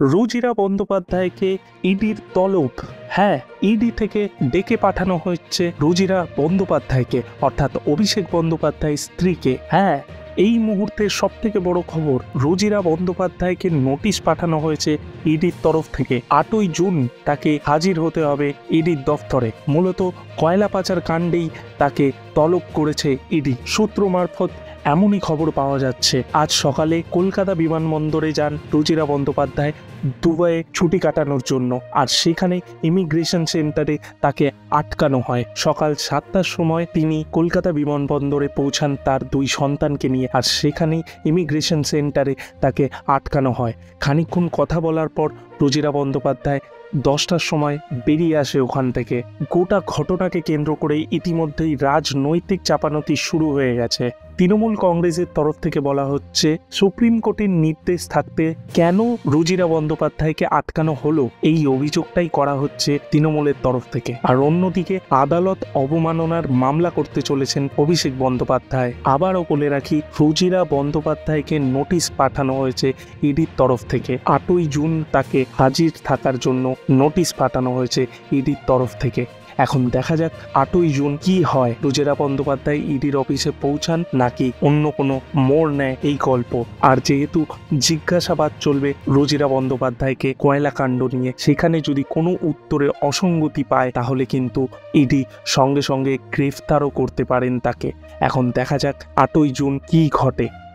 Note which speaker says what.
Speaker 1: রুজিরা বন্দ্যোপাধ্যায়কে ইডির তলব হ্যাঁ ইডি থেকে ডেকে পাঠানো হচ্ছে রুজিরা বন্দ্যোপাধ্যায়কে, অর্থাৎ অভিষেক বন্দ্যোপাধ্যায়ের স্ত্রীকে হ্যাঁ। এই মুহূর্তের সব থেকে বড় খবর, রুজিরা বন্দ্যোপাধ্যায়কে নোটিশ পাঠানো হয়েছে ইডির তরফ থেকে। আটই জুন তাকে হাজির হতে হবে ইডির দফতরে। মূলত কয়লা পাচার কাণ্ডেই তাকে তলব করেছে ইডি। সূত্র মারফত এমনই খবর পাওয়া যাচ্ছে। আজ সকালে কলকাতা বিমানবন্দরে যান রুজিরা বন্দ্যোপাধ্যায় দুবাইয়ে ছুটি কাটানোর জন্য। আর সেখানে ইমিগ্রেশন সেন্টারে তাকে আটকানো হয়। সকাল সাতটার সময় তিনি কলকাতা বিমানবন্দরে পৌঁছান তার দুই সন্তানকে নিয়ে। আর সেখানেই ইমিগ্রেশন সেন্টারে তাকে আটকানো হয়। খানিক্ষণ কথা বলার পর রুজিরা বন্দ্যোপাধ্যায় দশটার সময় বেরিয়ে আসে ওখান থেকে। গোটা ঘটনাকে কেন্দ্র করে ইতিমধ্যেই রাজনৈতিক চাপানতি শুরু হয়ে গেছে। তৃণমূল কংগ্রেসের তরফ থেকে বলা হচ্ছে, সুপ্রিম কোর্টের নির্দেশ থাকতে কেন রুজিরা বন্দ্যোপাধ্যায়কে আটকানো হলো? এই অভিযোগটাই করা হচ্ছে তৃণমূলের তরফ থেকে। আর অন্যদিকে আদালত অবমাননার মামলা করতে চলেছেন অভিষেক বন্দ্যোপাধ্যায়। আবারও বলে রাখি, রুজিরা বন্দ্যোপাধ্যায়কে নোটিশ পাঠানো হয়েছে ইডির তরফ থেকে। আটই জুন তাকে হাজির থাকার জন্য নোটিশ পাঠানো হয়েছে ইডির তরফ থেকে। এখন দেখা যাক আটই জুন কি হয়। রুজেরা বন্দ্যোপাধ্যায় ইডির অফিসে পৌঁছান নাকি অন্য কোনো মোড় নেয় এই গল্প। আর যেহেতু জিজ্ঞাসাবাদ চলবে, রুজিরা বন্দ্যোপাধ্যায়কে কয়লা কাণ্ড নিয়ে, সেখানে যদি কোনো উত্তরে অসঙ্গতি পায়, তাহলে কিন্তু ইডি সঙ্গে সঙ্গে গ্রেফতারও করতে পারেন তাকে। এখন দেখা যাক আটই জুন কি ঘটে।